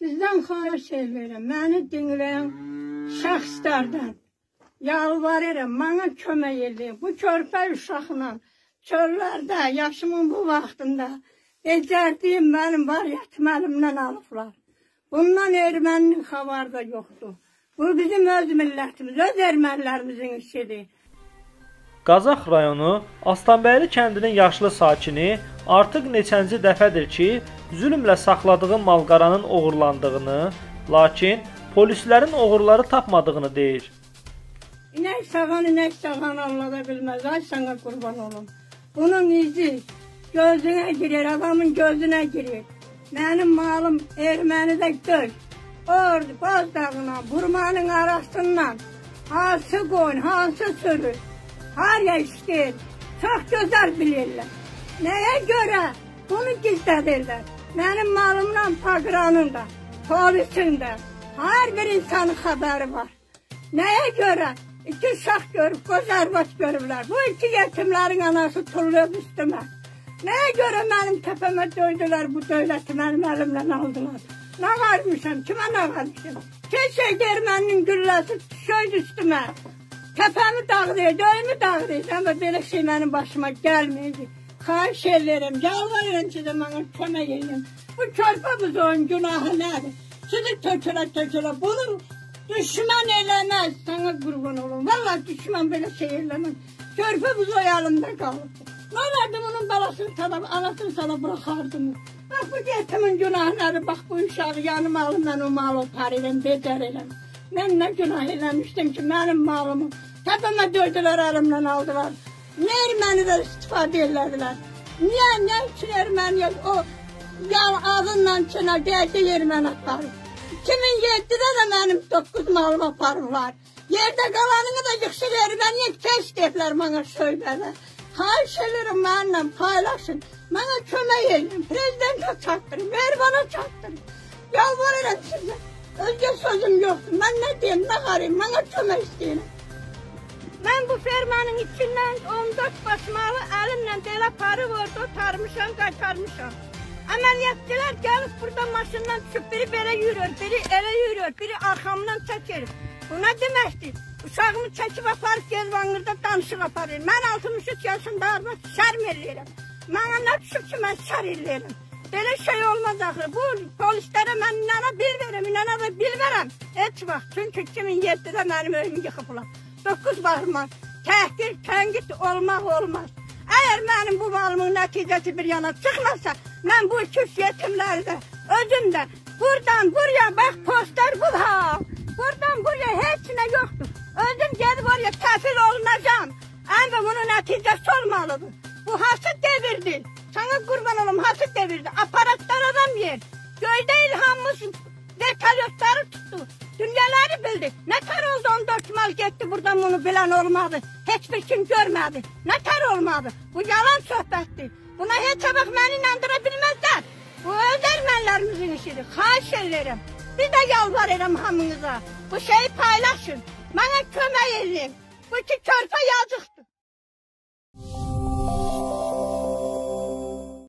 Sizdən xahiş edirəm, məni dinləyən şəxslərdən yalvarıram, mənə kömək edin. Bu körpə uşaqla çöllərdə, yaşımın bu vaxtında becərdiyim mənim var yatım əlimdən alıblar. Bundan erməninin xəbər də yoxdur. Bu bizim öz millətimiz, öz ermənilərimizin işidir. Qazax rayonu Aslanbəyli kəndinin yaşlı sakini artıq neçənci dəfədir ki, zülmlə saxladığı malqaranın oğurlandığını, lakin polislərin oğurları tapmadığını deyir. İnək sağan, inək sağan anlada bilməz. Ay sana qurban olum. Bunun izi gözünə girir, adamın gözünə girir. Mənim malım ermənidə göz. Ordu, Boz dağına, Burmanın arasından hansı qoyun, hansı sürü, harya işləyir. Çox gözəl bilirlər. Nəyə görə bunu gizlədirlər? Mənim malımla paqranın da, polisin də, hər bir insanın xəbəri var. Nəyə görə? İki uşaq görüb, qozarbaş görüblər. Bu iki yetimlərin anası tullub üstümə. Nəyə görə mənim təpəmə döydülər, bu dövləti mənim əlimdən aldılar? Nə varmışam, kimə nə varmışam? Keşək erməninin gülləsi düşəydi üstümə. Təpəmi dağlayır, döyümü dağlayır. Amma belə şey mənim başıma gəlməyəcək. Xahiş edirəm, yalvarıram sizə mənə kömək edin. Bu körpə buzun günahı nədir? Sizi tökülə tökülə, bunu düşmən eləməz. Sana qurban olun. Valla düşmən belə şey eləməz. Körpə buzu yanımda qalır. Nə olardı bunun balasını sana, anasını sana bıraxardım. Bax bu yetimin günahları, bax bu uşağı yanım alım, mən o malı aparıram, becər eləm. Mən nə günah eləmişdim ki, mənim malımı təpəmə döydülər, əlimdən aldılar. Niyə ermənilər istifadə elədilər? Niyə, nə üçün erməniyə o yal ağınla çına gəldi erməni aparıb? 2007-də də mənim 9 malımı aparıblar. Yerdə qalanını da yıxışır erməniyə keş deyiblər mənə söylələr. Xahiş edirəm mənimlə paylaşın. Mənə kömək edin. Prezidentə çatdırın, Mervana çatdırın. Yalvarıram sizə. Özgə sözüm yoxdur. Mən nə deyim, nə qarayım, mənə kömək istəyirəm. Mən bu fermanın içindən 14 başmalı əlimlə belə parı vurdu, tarmışam, qaytarmışam. Əməliyyatçılar gəlib burada maşından düşüb, biri belə yürür, biri elə yürür, biri arxamdan çəkir. Bu nə deməkdir? Uşağımı çəkib aparıb Gezvanqırda danışıq aparır. Mən 63 yaşında arvad şərm eləyirəm. Mənə nə düşüb ki, mən şər eləyirəm. Belə şey olmaz axı. Bu polislərə mən inana bilmirəm, inana da bilmərəm. Heç vaxt. Çünki 2007-də mənim öyümü yıxıblar. 9 barma. Təhqir, tənqid olmaq olmaz. Əgər mənim bu malımın nəticəsi bir yana çıxmasa, mən bu iki yetimləri də, özüm də buradan buraya bax postlar bu hal. Buradan buraya heç nə yoxdur. Özüm gedib oraya təfil olunacam. Əmr bunun nəticəsi olmalıdır. Bu hasıl devirdi. Sana kurban olum hasıl devirdi. Aparatlar adam yer. Göyde ilhamımız vertolyotları tuttu. Dünyaları bildi. Ne kar oldu 14 mal gitti buradan bunu bilen olmadı. Hiçbir kim görmedi. Ne kar olmadı. Bu yalan sohbetti. Buna hiç bak beni inandırabilmezler. Bu öz ermenilerimizin işidir. Xahiş ederim. Bir de yalvarırım hamınıza. Bu şeyi paylaşın. Bana kömək edin. Bu iki körpə yazıqdır.